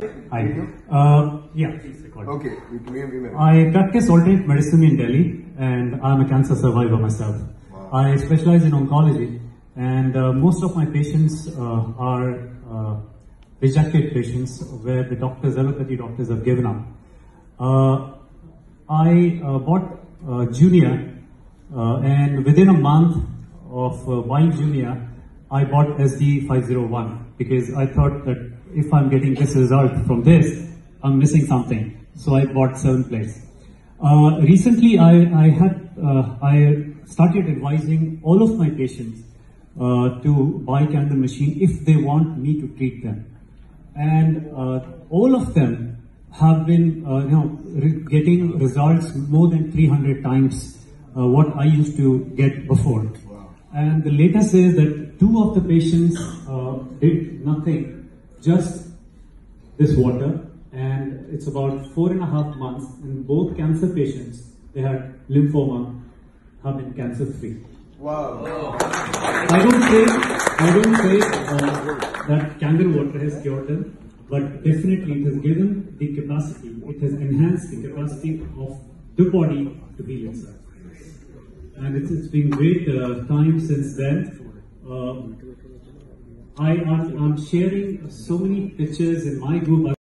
Hi. Uh, yeah. Okay, we, we, we may. I practice alternate medicine in Delhi and I'm a cancer survivor myself. I specialize in oncology and uh, most of my patients uh, are uh, rejected patients where the doctors, allopathy doctors have given up. Uh, I uh, bought uh, Junior uh, and within a month of uh, buying Junior, I bought SD501 because I thought that if I'm getting this result from this, I'm missing something. So I bought seven plates. Uh, recently, I, I had uh, I started advising all of my patients uh, to buy Kangen Machine if they want me to treat them, and uh, all of them have been uh, you know re- getting results more than 300 times uh, what I used to get before. And the latest says that two of the patients uh, did nothing, just this water, and it's about four and a half months. And both cancer patients, they had lymphoma, have been cancer free. Wow. I don't say, I don't say uh, that Kangen water has cured them, but definitely it has given the capacity, it has enhanced the capacity of the body to heal itself. And it's, been great uh, time since then. Uh, I am I'm sharing so many pictures in my group.